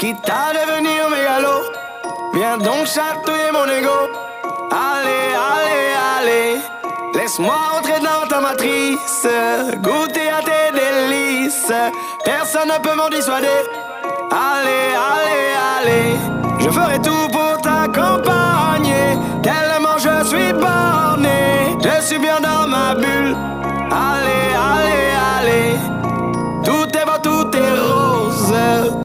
quitte à devenir mégalo. Viens donc chatouiller mon ego. Allez, allez, allez. Laisse-moi entrer dans ta matrice, goûter à tes délices. Personne ne peut m'en dissuader. Allez, allez, allez. Je ferai tout pour t'accompagner. Tellement je suis borné, je suis bien dans ma bulle.